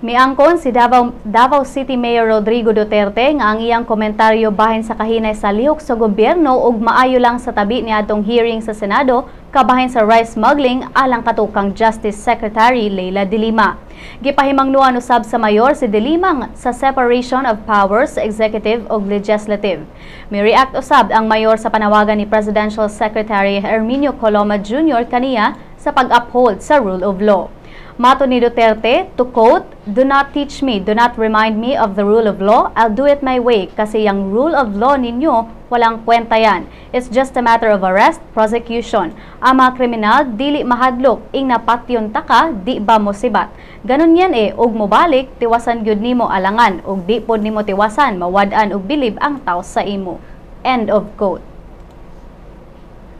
Miangkon si Davao, Davao City Mayor Rodrigo Duterte nga ang iyang komentaryo bahin sa kahinay sa lihok sa gobyerno ug maayo lang sa tabi ni atong hearing sa Senado kabahin sa rice smuggling alang katukang Justice Secretary Leila De Lima. Gipahimangnuan usab sa mayor si De Lima sa separation of powers executive ug legislative. May react usab ang mayor sa panawagan ni Presidential Secretary Herminio Coloma Jr. kaniya sa pag-uphold sa rule of law. Mato ni Duterte, to quote, Do not teach me, do not remind me of the rule of law. I'll do it my way kasi yung rule of law ninyo, walang kwenta yan. It's just a matter of arrest, prosecution. Ang mga kriminal, dili mahadlok, ing napatyon taka, di ba mo sibat. Ganun yan eh, ug mo balik, tiwasan gyud nimo alangan, ug di pod nimo tiwasan, mawad-an ug bilib ang tao sa imo. End of quote.